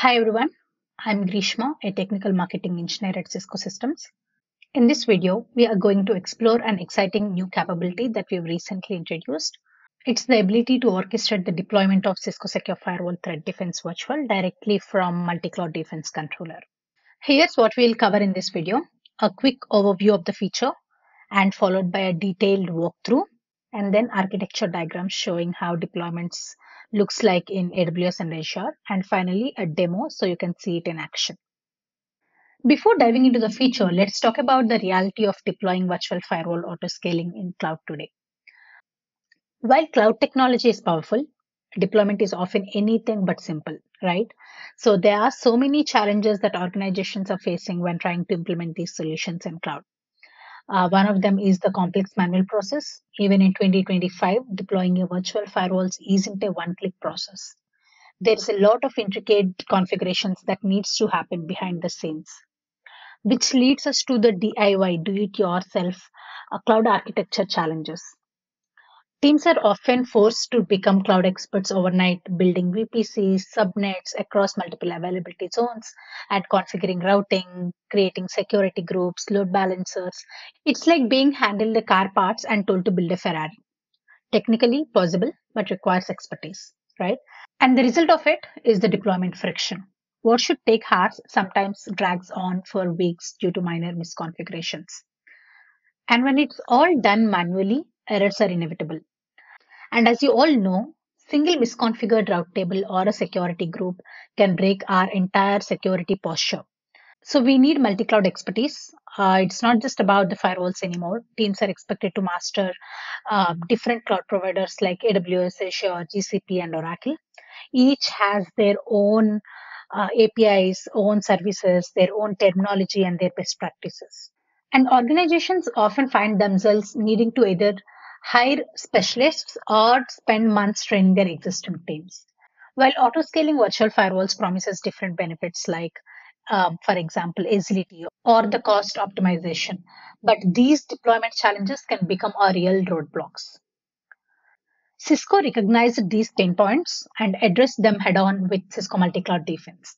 Hi everyone, I'm Greeshma, a technical marketing engineer at Cisco Systems. In this video, we are going to explore an exciting new capability that we've recently introduced. It's the ability to orchestrate the deployment of Cisco Secure Firewall Threat Defense Virtual directly from Multi-Cloud Defense Controller. Here's what we'll cover in this video. A quick overview of the feature and followed by a detailed walkthrough and then architecture diagrams showing how deployments looks like in AWS and Azure, and finally a demo so you can see it in action. Before diving into the feature, let's talk about the reality of deploying virtual firewall auto-scaling in cloud today. While cloud technology is powerful, deployment is often anything but simple, right? So there are so many challenges that organizations are facing when trying to implement these solutions in cloud. Uh, one of them is the complex manual process. Even in 2025, deploying a virtual firewalls isn't a one-click process. There's a lot of intricate configurations that needs to happen behind the scenes, which leads us to the DIY, do-it-yourself uh, cloud architecture challenges. Teams are often forced to become cloud experts overnight, building VPCs, subnets across multiple availability zones, and configuring routing, creating security groups, load balancers. It's like being handed the car parts and told to build a Ferrari. Technically possible, but requires expertise, right? And the result of it is the deployment friction. What should take hours sometimes drags on for weeks due to minor misconfigurations. And when it's all done manually, errors are inevitable. And as you all know, single misconfigured route table or a security group can break our entire security posture. So we need multi-cloud expertise. Uh, it's not just about the firewalls anymore. Teams are expected to master uh, different cloud providers like AWS, Azure, GCP, and Oracle. Each has their own uh, APIs, own services, their own terminology, and their best practices. And organizations often find themselves needing to either hire specialists or spend months training their existing teams. While auto-scaling virtual firewalls promises different benefits like, um, for example, agility or the cost optimization, but these deployment challenges can become a real roadblocks. Cisco recognized these pain points and addressed them head on with Cisco Multi-Cloud Defense.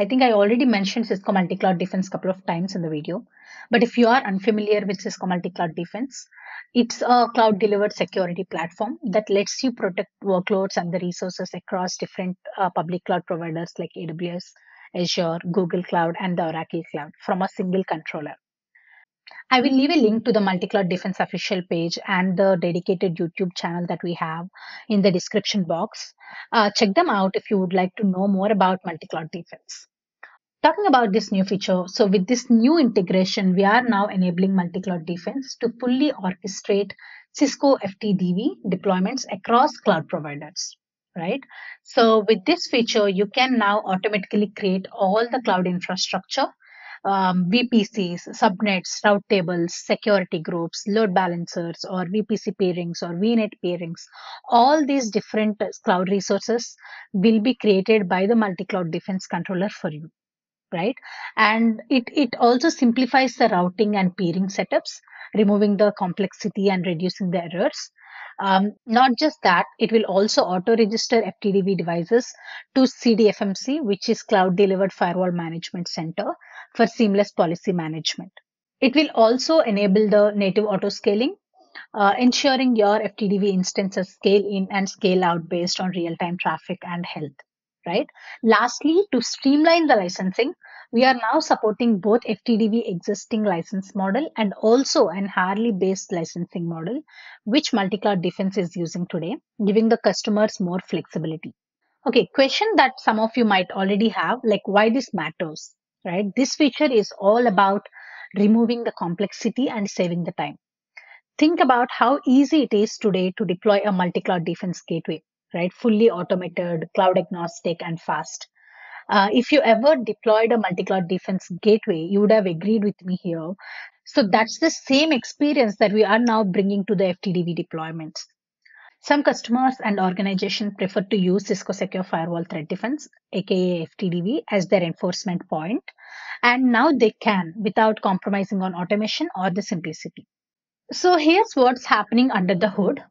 I think I already mentioned Cisco Multi-Cloud Defense a couple of times in the video. But if you are unfamiliar with Cisco Multi-Cloud Defense, it's a cloud delivered security platform that lets you protect workloads and the resources across different uh, public cloud providers like AWS, Azure, Google Cloud, and the Oracle Cloud from a single controller. I will leave a link to the Multi-Cloud Defense official page and the dedicated YouTube channel that we have in the description box. Uh, check them out if you would like to know more about Multi-Cloud Defense. Talking about this new feature, so with this new integration, we are now enabling Multi-Cloud Defense to fully orchestrate Cisco FTDV deployments across cloud providers right? So with this feature, you can now automatically create all the cloud infrastructure um, VPCs, subnets, route tables, security groups, load balancers, or VPC peerings or VNet peerings. All these different cloud resources will be created by the multi-cloud defense controller for you right and it it also simplifies the routing and peering setups removing the complexity and reducing the errors um, not just that, it will also auto register FTDV devices to CDFMC, which is Cloud Delivered Firewall Management Center for seamless policy management. It will also enable the native auto scaling, uh, ensuring your FTDV instances scale in and scale out based on real time traffic and health. Right. Lastly, to streamline the licensing, we are now supporting both FTDV existing license model and also an hourly based licensing model, which multi-cloud defense is using today, giving the customers more flexibility. Okay, question that some of you might already have, like why this matters, right? This feature is all about removing the complexity and saving the time. Think about how easy it is today to deploy a multi-cloud defense gateway, right? Fully automated, cloud agnostic and fast. Uh, if you ever deployed a multi-cloud defense gateway, you would have agreed with me here. So that's the same experience that we are now bringing to the FTDV deployments. Some customers and organizations prefer to use Cisco Secure Firewall Threat Defense, aka FTDV, as their enforcement point, and now they can without compromising on automation or the simplicity. So here's what's happening under the hood.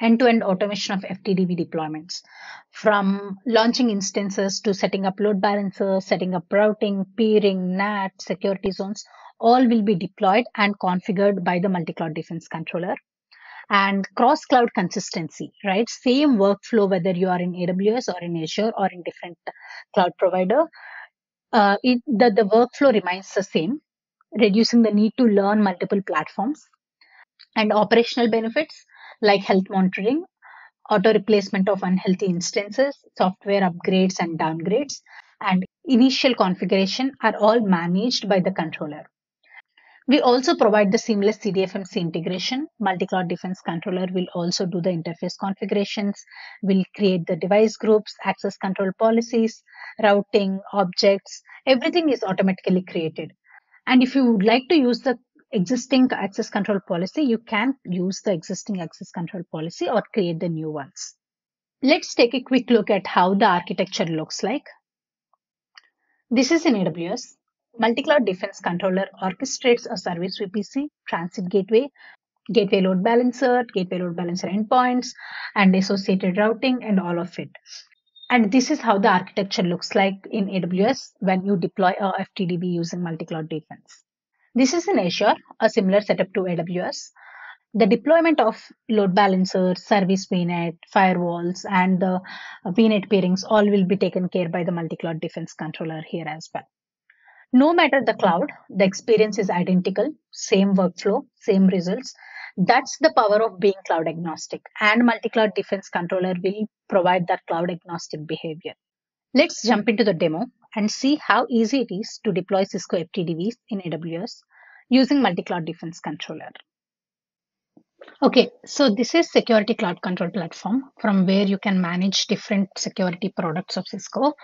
End-to-end automation of FTDV deployments, from launching instances to setting up load balancers, setting up routing, peering, NAT, security zones, all will be deployed and configured by the multi-cloud defense controller. And cross-cloud consistency, right? Same workflow whether you are in AWS or in Azure or in different cloud provider, uh, it, the, the workflow remains the same, reducing the need to learn multiple platforms and operational benefits like health monitoring, auto replacement of unhealthy instances, software upgrades and downgrades, and initial configuration are all managed by the controller. We also provide the seamless CDFMC integration. Multi-cloud defense controller will also do the interface configurations, will create the device groups, access control policies, routing, objects, everything is automatically created. And if you would like to use the existing access control policy, you can use the existing access control policy or create the new ones. Let's take a quick look at how the architecture looks like. This is in AWS. Multi-cloud defense controller orchestrates a service VPC, transit gateway, gateway load balancer, gateway load balancer endpoints, and associated routing and all of it. And this is how the architecture looks like in AWS when you deploy a FTDV using multi-cloud defense. This is in Azure, a similar setup to AWS. The deployment of load balancers, service VNet, firewalls, and the VNet peerings all will be taken care by the multi-cloud defense controller here as well. No matter the cloud, the experience is identical, same workflow, same results. That's the power of being cloud agnostic and multi-cloud defense controller will provide that cloud agnostic behavior. Let's jump into the demo and see how easy it is to deploy Cisco FTDVs in AWS using multi-cloud defense controller. Okay, so this is Security Cloud Control Platform from where you can manage different security products of Cisco.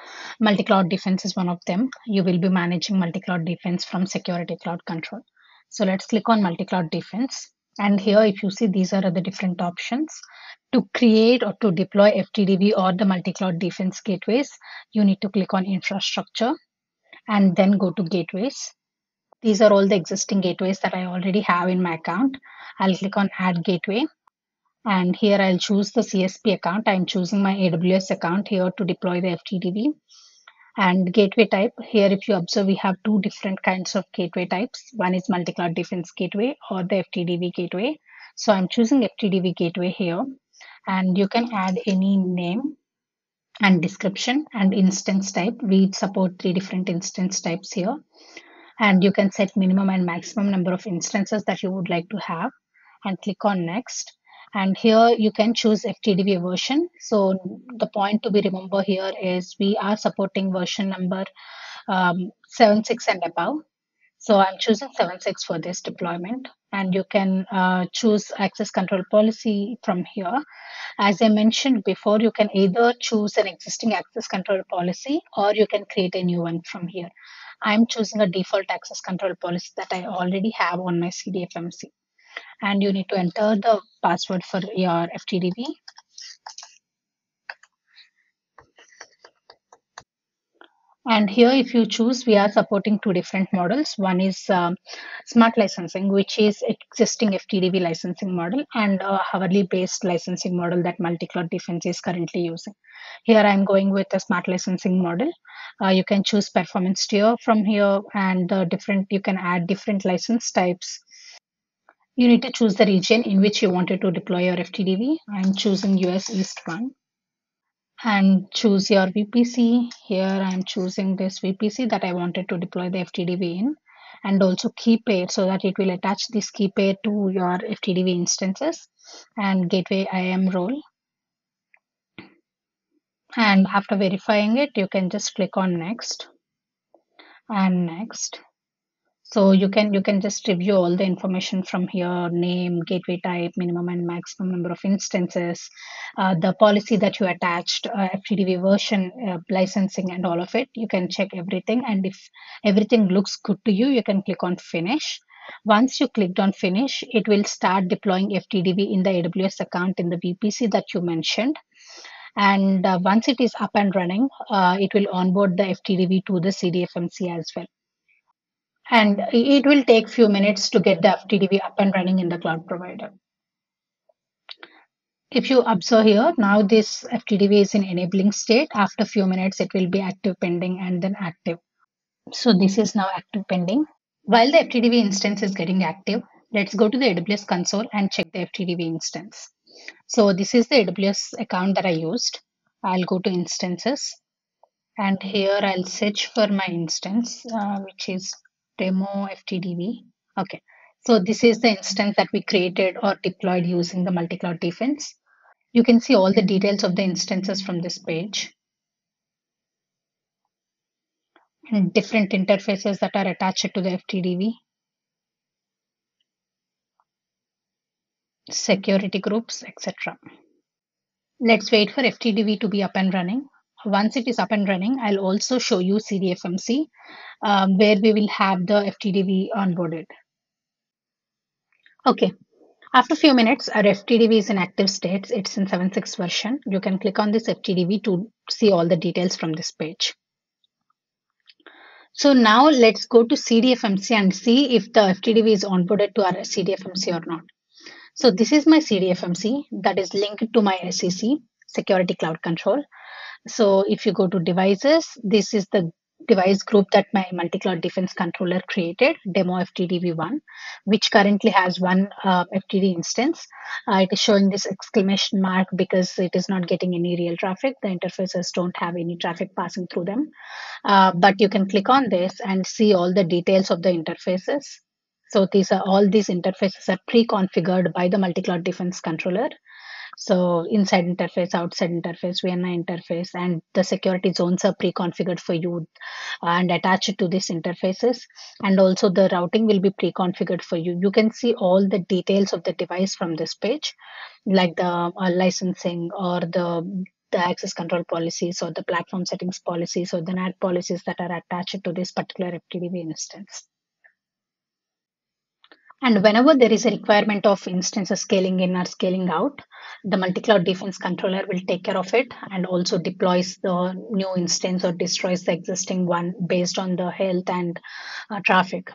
Multi-cloud defense is one of them. You will be managing multi-cloud defense from Security Cloud Control. So let's click on multi-cloud defense. And here, if you see, these are the different options. To create or to deploy FTDV or the multi-cloud defense gateways, you need to click on infrastructure and then go to gateways. These are all the existing gateways that I already have in my account. I'll click on add gateway and here I'll choose the CSP account. I'm choosing my AWS account here to deploy the FTDV and gateway type. Here, if you observe, we have two different kinds of gateway types. One is multi-cloud defense gateway or the FTDV gateway. So I'm choosing FTDV gateway here and you can add any name and description and instance type. We support three different instance types here and you can set minimum and maximum number of instances that you would like to have and click on next and here you can choose FTDV version so the point to be remember here is we are supporting version number um, 76 and above so I'm choosing 76 for this deployment and you can uh, choose access control policy from here. As I mentioned before, you can either choose an existing access control policy or you can create a new one from here. I'm choosing a default access control policy that I already have on my CDFMC. And you need to enter the password for your FTDV. And here, if you choose, we are supporting two different models. One is um, smart licensing, which is existing FTDV licensing model, and a hourly based licensing model that multi-cloud defense is currently using. Here, I'm going with a smart licensing model. Uh, you can choose performance tier from here, and the different you can add different license types. You need to choose the region in which you wanted to deploy your FTDV. I'm choosing US East one and choose your VPC. Here I'm choosing this VPC that I wanted to deploy the FTDV in and also key pair so that it will attach this key pair to your FTDV instances and gateway IAM role. And after verifying it, you can just click on next and next so you can you can just review all the information from here name gateway type minimum and maximum number of instances uh, the policy that you attached uh, ftdv version uh, licensing and all of it. You can check everything and if everything looks good to you you can click on finish. Once you clicked on finish it will start deploying ftdv in the aws account in the vpc that you mentioned. And uh, once it is up and running uh, it will onboard the ftdv to the cdfmc as well and it will take few minutes to get the FTDV up and running in the cloud provider. If you observe here, now this FTDV is in enabling state. After few minutes, it will be active pending and then active. So this is now active pending. While the FTDV instance is getting active, let's go to the AWS console and check the FTDV instance. So this is the AWS account that I used. I'll go to instances and here I'll search for my instance, uh, which is demo FTDV. Okay, so this is the instance that we created or deployed using the multi-cloud defense. You can see all the details of the instances from this page. And different interfaces that are attached to the FTDV. Security groups, etc. Let's wait for FTDV to be up and running. Once it is up and running, I'll also show you CDFMC, um, where we will have the FTDV onboarded. Okay, after a few minutes, our FTDV is in active state. It's in 7.6 version. You can click on this FTDV to see all the details from this page. So now let's go to CDFMC and see if the FTDV is onboarded to our CDFMC or not. So this is my CDFMC that is linked to my SCC, Security Cloud Control. So if you go to devices, this is the device group that my multi-cloud defense controller created, demo FTDV1, which currently has one uh, FTD instance. Uh, it is showing this exclamation mark because it is not getting any real traffic. The interfaces don't have any traffic passing through them. Uh, but you can click on this and see all the details of the interfaces. So these are all these interfaces are pre-configured by the multi-cloud defense controller. So inside interface, outside interface, VNI interface, and the security zones are pre-configured for you and attached to these interfaces. And also the routing will be pre-configured for you. You can see all the details of the device from this page, like the uh, licensing or the the access control policies or the platform settings policies or the NAT policies that are attached to this particular FTDV instance. And whenever there is a requirement of instances scaling in or scaling out, the multi-cloud defense controller will take care of it and also deploys the new instance or destroys the existing one based on the health and uh, traffic.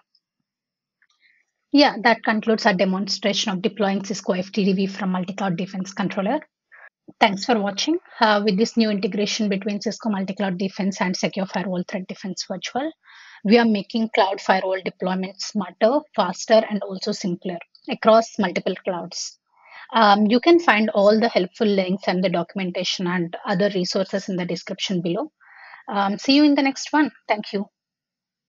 Yeah, that concludes our demonstration of deploying Cisco FTDV from multi-cloud defense controller. Thanks for watching. Uh, with this new integration between Cisco multi-cloud defense and secure firewall threat defense virtual, we are making cloud firewall deployment smarter, faster, and also simpler across multiple clouds. Um, you can find all the helpful links and the documentation and other resources in the description below. Um, see you in the next one. Thank you.